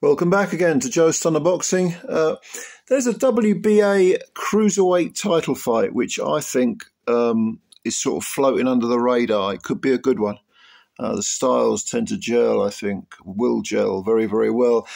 Welcome back again to Joe Stunner Boxing. Uh, there's a WBA cruiserweight title fight, which I think um, is sort of floating under the radar. It could be a good one. Uh, the styles tend to gel, I think, will gel very, very well.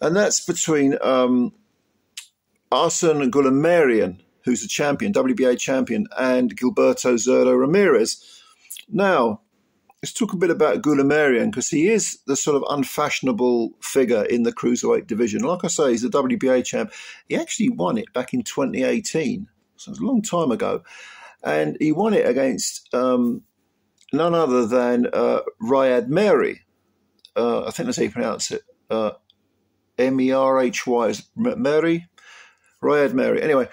And that's between um, Arsen Goulamirian, who's a champion, WBA champion, and Gilberto Zurdo Ramirez. Now, let's talk a bit about Goulamirian because he is the sort of unfashionable figure in the cruiserweight division. Like I say, he's the WBA champ. He actually won it back in 2018, so it's a long time ago, and he won it against um, none other than uh, Riyad Merhi. Uh, I think that's how you pronounce it. Uh, M E R H Y is Merhi, Riyad Merhi. Anyway,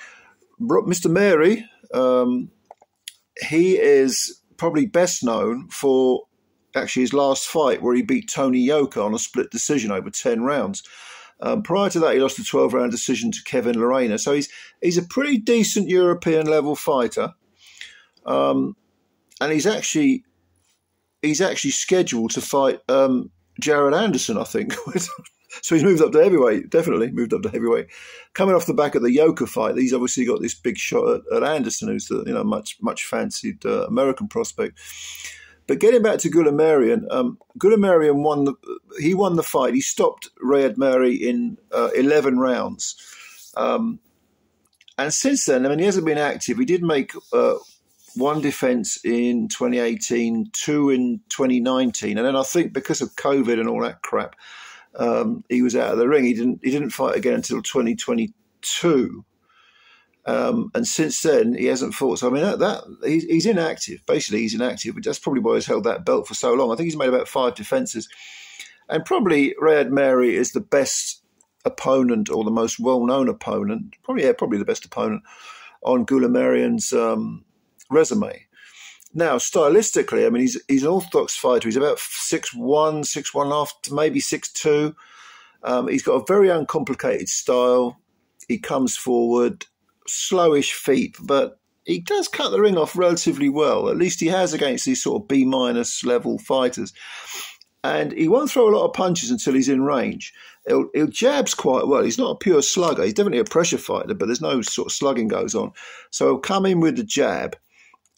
Mr. Merhi, um, he is probably best known for actually his last fight where he beat Tony Yoka on a split decision over 10 rounds. Um, prior to that, he lost a 12 round decision to Kevin Lerena. So he's he's a pretty decent European level fighter. Um, and he's actually he's actually scheduled to fight um, Jared Anderson, I think. So he's moved up to heavyweight, definitely moved up to heavyweight. Coming off the back of the Yoka fight, he's obviously got this big shot at, at Anderson, who's the you know much much fancied uh, American prospect. But getting back to Goulamirian, um, Goulamirian won the he won the fight. He stopped Riyad Merhi in uh, eleven rounds, um, and since then, I mean, he hasn't been active. He did make. Uh, one defence in 2018, two in 2019, and then I think because of COVID and all that crap, um, he was out of the ring. He didn't he didn't fight again until 2022. Um, and since then, he hasn't fought. So I mean, that, that he's, he's, inactive. Basically, he's inactive. But that's probably why he's held that belt for so long. I think he's made about five defences, and probably Riyad Merhi is the best opponent or the most well-known opponent. Probably, yeah, probably the best opponent on Goulamirian's um, resume. Now, stylistically, I mean, he's he's an orthodox fighter. He's about six one, six one half, maybe six two. Um, he's got a very uncomplicated style. He comes forward, slowish feet, but he does cut the ring off relatively well. At least he has against these sort of B minus level fighters. And he won't throw a lot of punches until he's in range. He'll, he'll jabs quite well. He's not a pure slugger. He's definitely a pressure fighter, but there's no sort of slugging goes on. So he'll come in with the jab,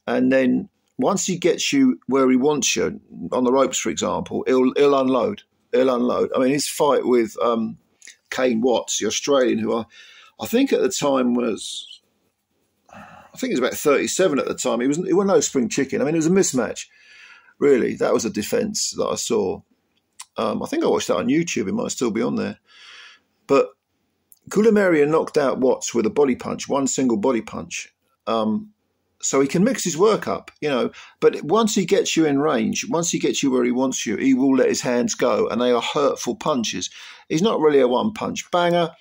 and then once he gets you where he wants you on the ropes, for example, he'll he'll unload. He'll unload. I mean, his fight with um, Kane Watts, the Australian, who I, I think at the time was, I think he was about thirty-seven at the time. He was he was no spring chicken. I mean, it was a mismatch. Really, that was a defence that I saw. Um, I think I watched that on YouTube. It might still be on there. But Goulamirian knocked out Watts with a body punch, one single body punch. Um, so he can mix his work up, you know. But once he gets you in range, once he gets you where he wants you, he will let his hands go, and they are hurtful punches. He's not really a one punch banger.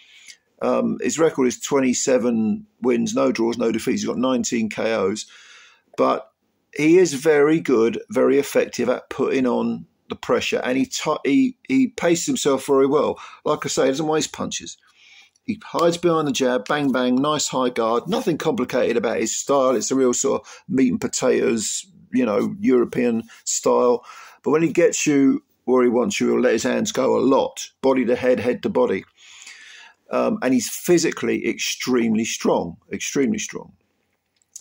Um, his record is 27 wins, no draws, no defeats. He's got 19 KOs, but he is very good, very effective at putting on the pressure, and he he he paces himself very well. Like I say, he doesn't waste punches. He hides behind the jab, bang, bang, nice high guard. Nothing complicated about his style. It's a real sort of meat and potatoes, you know, European style. But when he gets you where he wants you, he'll let his hands go a lot, body to head, head to body. Um, and he's physically extremely strong, extremely strong.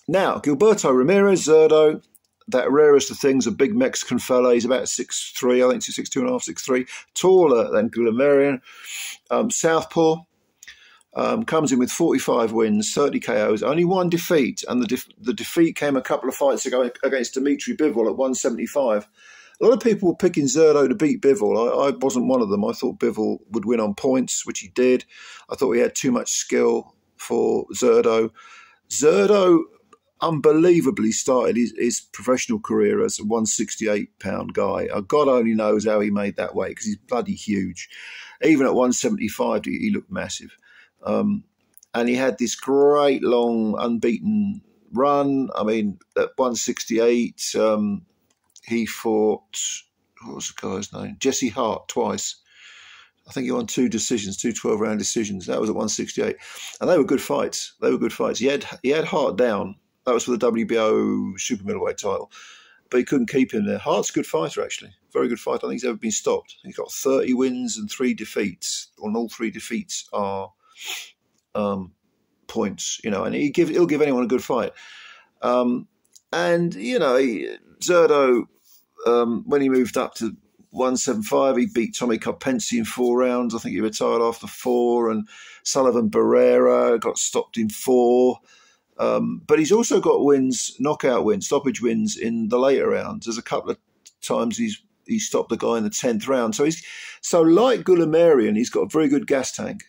Now, Gilberto Ramirez, Zurdo, that rarest of things, a big Mexican fella. He's about six three, I think six two and a half, six three, taller than Goulamirian. Um, Southpaw, um, comes in with 45 wins, 30 KOs, only one defeat, and the, def the defeat came a couple of fights ago against Dimitri Bivol at 175. A lot of people were picking Zurdo to beat Bivol. I, I, wasn't one of them. I thought Bivol would win on points, which he did. I thought he had too much skill for Zurdo. Zurdo unbelievably started his, his professional career as a 168 pound guy. Uh, God only knows how he made that weight because he's bloody huge. Even at 175, he, he looked massive. Um, and he had this great long unbeaten run. I mean, at 168, um, he fought, what was the guy's name? Jesse Hart twice. I think he won two decisions, two 12 round decisions. That was at 168. And they were good fights. They were good fights. He had, he had Hart down. That was for the WBO super middleweight title. but he couldn't keep him there. Hart's a good fighter, actually. Very good fighter. I think he's ever been stopped. He's got 30 wins and three defeats. And all three defeats are um, points, you know, and he give, he'll give anyone a good fight. Um, and, you know, Zurdo, um, when he moved up to 175, he beat Tommy Karpency in four rounds. I think he retired after four. And Sullivan Barrera got stopped in four. Um, but he's also got wins, knockout wins, stoppage wins in the later rounds. There's a couple of times he's he stopped the guy in the tenth round. So he's so like Goulamirian, he's got a very good gas tank,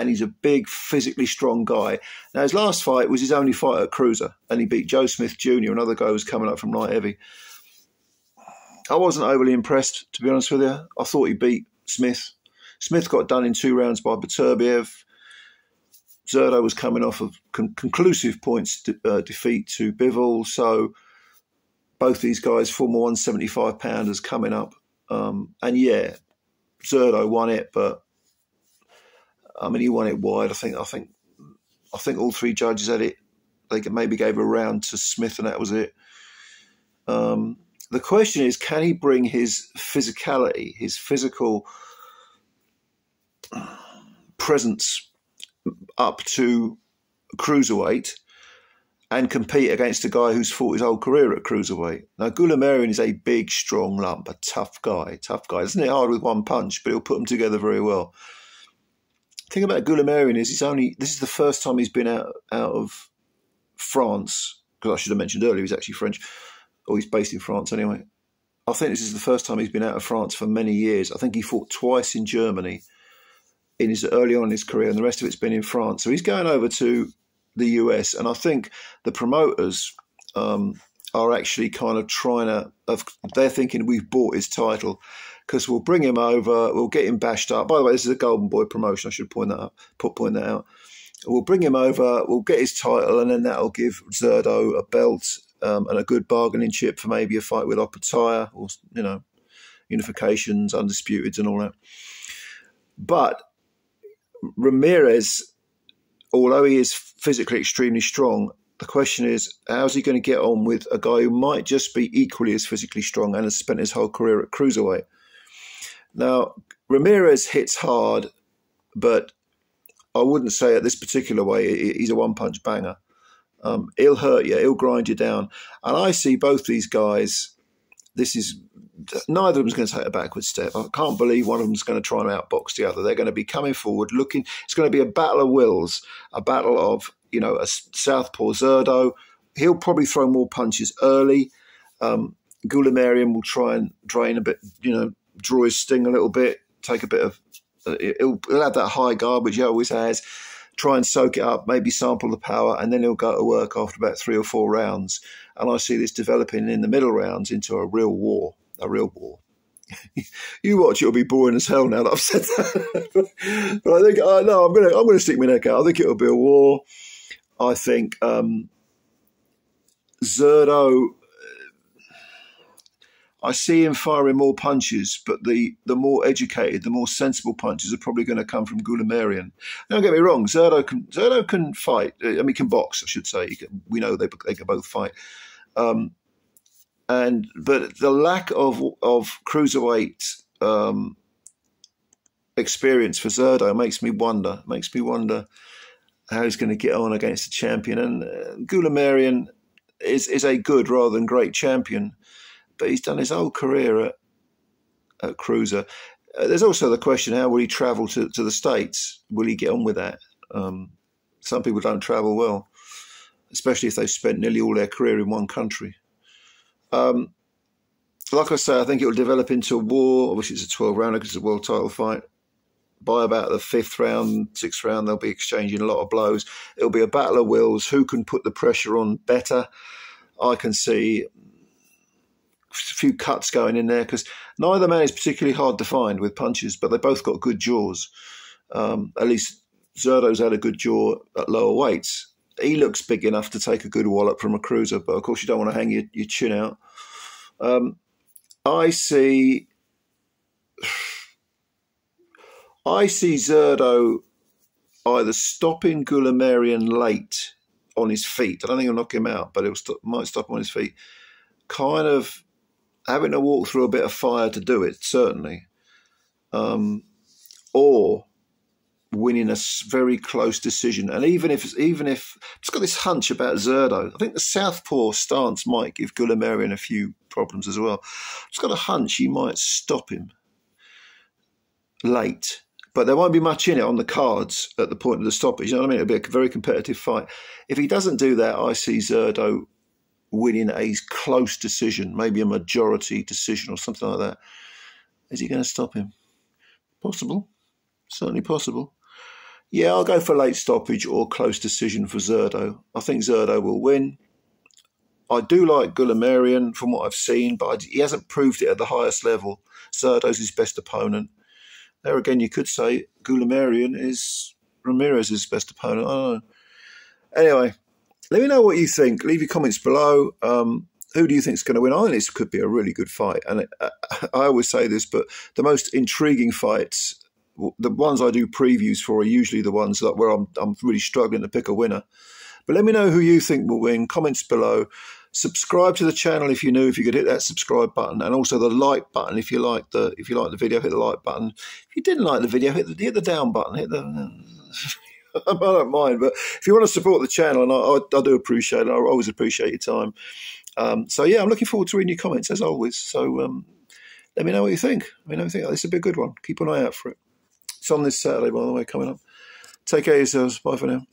and he's a big, physically strong guy. Now his last fight was his only fight at cruiser, and he beat Joe Smith Jr., another guy who was coming up from light heavy. I wasn't overly impressed, to be honest with you. I thought he beat Smith. Smith got done in two rounds by Beterbiev. Zurdo was coming off of con- conclusive points de- uh, defeat to Bivol, so both these guys, former 175 pounders, coming up. Um, and yeah, Zurdo won it, but I mean he won it wide. I think I think I think all three judges had it. They maybe gave a round to Smith, and that was it. Um, the question is, can he bring his physicality, his physical presence up to cruiserweight and compete against a guy who's fought his whole career at cruiserweight. Now, Goulamirian is a big, strong lump, a tough guy, tough guy. Isn't it hard with one punch, but he'll put them together very well. Thing about Goulamirian is he's only, this is the first time he's been out, out of France, because I should have mentioned earlier, he's actually French, or he's based in France anyway. I think this is the first time he's been out of France for many years. I think he fought twice in Germany in his early on in his career, and the rest of it's been in France. So he's going over to the US, and I think the promoters um, are actually kind of trying to. they're thinking we've bought his title because we'll bring him over, we'll get him bashed up. By the way, this is a Golden Boy promotion. I should point that out. Put point that out. We'll bring him over, we'll get his title, and then that'll give Zurdo a belt um, and a good bargaining chip for maybe a fight with Opetaia or you know unifications, undisputed, and all that. But Ramirez, although he is physically extremely strong, the question is, how's he going to get on with a guy who might just be equally as physically strong and has spent his whole career at cruiserweight? Now, Ramirez hits hard, but I wouldn't say it this particular way. He's a one punch banger. Um, he'll hurt you, he'll grind you down. And I see both these guys. This is neither of them's going to take a backward step. I can't believe one of them's going to try and outbox the other. They're going to be coming forward, looking. It's going to be a battle of wills, a battle of you know a southpaw Zurdo. He'll probably throw more punches early. Um, will try and drain a bit, you know, draw his sting a little bit, take a bit of. Uh, he'll, he'll have that high guard, which he always has. Try and soak it up, maybe sample the power, and then he'll go to work after about three or four rounds. And I see this developing in the middle rounds into a real war a real war. you watch, it'll be boring as hell now that I've said that. but, I think, uh, no, I'm going to I'm gonna stick my neck out. I think it'll be a war. I think um, Zurdo, I see him firing more punches, but the, the more educated, the more sensible punches are probably going to come from Goulamirian. Don't get me wrong, Zurdo can Zurdo can fight. I mean, can box, I should say. Can, we know they, they can both fight. Um, and but the lack of of cruiserweight um, experience for Zurdo makes me wonder. Makes me wonder how he's going to get on against the champion. And uh, is is a good rather than great champion, but he's done his whole career at at cruiser. Uh, there's also the question: How will he travel to to the states? Will he get on with that? Um, some people don't travel well, especially if they've spent nearly all their career in one country. Um, like I say, I think it will develop into a war. Obviously, it's a 12 rounder because it's a world title fight. By about the fifth round, sixth round, they'll be exchanging a lot of blows. It'll be a battle of wills. Who can put the pressure on better? I can see few cuts going in there because neither man is particularly hard to find with punches, but they both got good jaws. Um, at least Zurdo's had a good jaw at lower weights he looks big enough to take a good wallop from a cruiser, but of course you don't want to hang your, your chin out. Um, I see, I see Zerdo either stopping Goulamirian late on his feet. I don't think he'll knock him out, but it st- might stop him on his feet. Kind of having to walk through a bit of fire to do it, certainly, um, or winning a very close decision. And even if, even if, it's got this hunch about Zurdo, I think the southpaw stance might give Goulamirian a few problems as well. It's got a hunch he might stop him late. But there won't be much in it on the cards at the point of the stoppage. You know what I mean? It'll be a very competitive fight. If he doesn't do that, I see Zurdo winning a close decision, maybe a majority decision or something like that. Is he going to stop him? Possible. Certainly possible. Yeah, I'll go for late stoppage or close decision for Zurdo. I think Zurdo will win. I do like Goulamirian from what I've seen, but he hasn't proved it at the highest level. Zurdo's his best opponent. There again, you could say Goulamirian is Ramirez's best opponent. I don't know. Anyway, let me know what you think. Leave your comments below. Um, who do you think is going to win? I think this could be a really good fight. And it, uh, I always say this, but the most intriguing fights, the ones I do previews for, are usually the ones that where I'm, I'm really struggling to pick a winner. But let me know who you think will win. Comments below. Subscribe to the channel if you're new. If you could hit that subscribe button and also the like button if you like the if you like the video, hit the like button. If you didn't like the video, hit the hit the down button. Hit the I don't mind, but if you want to support the channel, and I, I, I do appreciate it, I always appreciate your time. Um, so yeah, I'm looking forward to reading your comments as always. So um, let me know what you think. Let me know what you think. This will be a good one. Keep an eye out for it. It's on this Saturday, by the way, coming up. Take care yourselves. Bye for now.